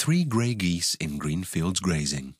Three grey geese in green fields grazing.